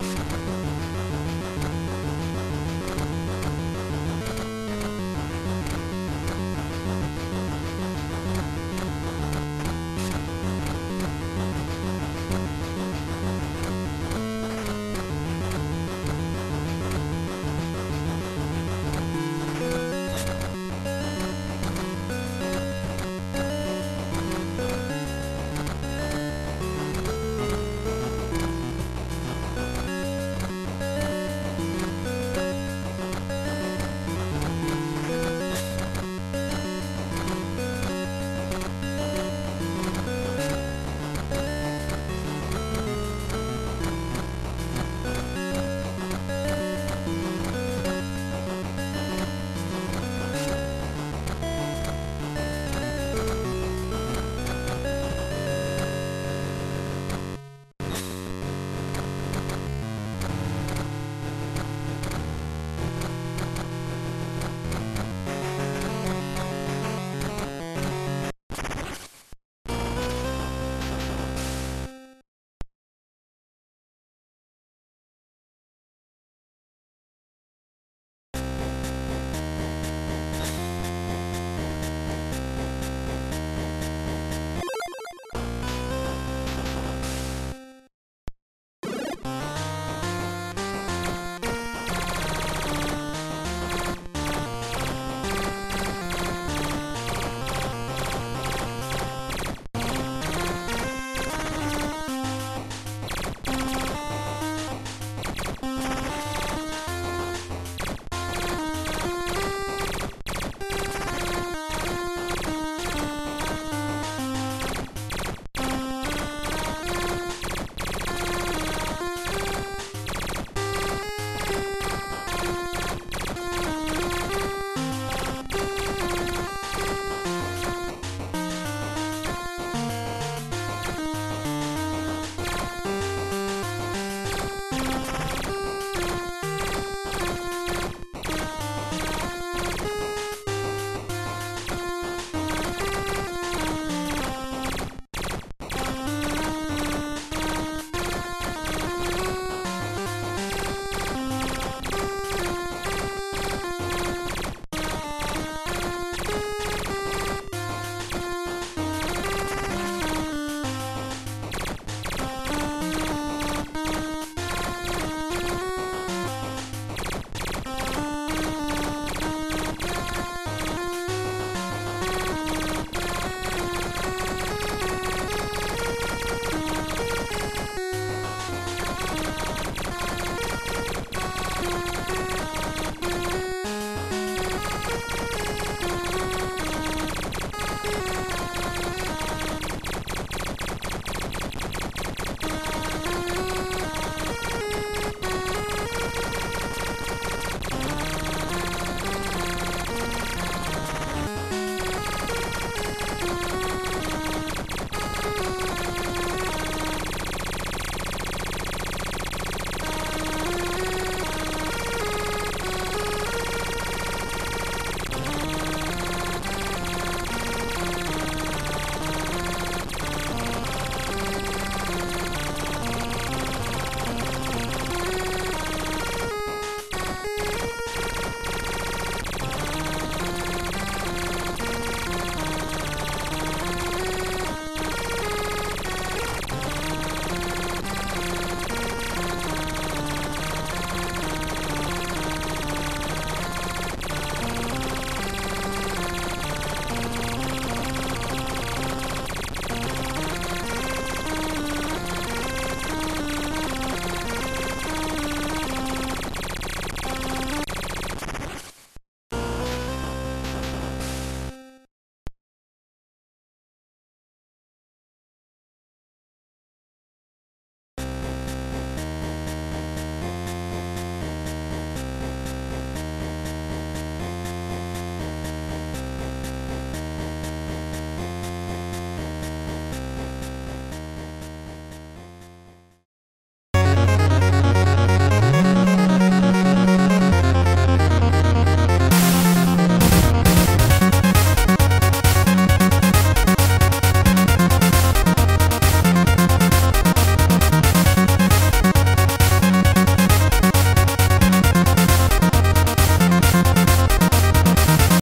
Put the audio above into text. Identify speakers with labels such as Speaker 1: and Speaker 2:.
Speaker 1: you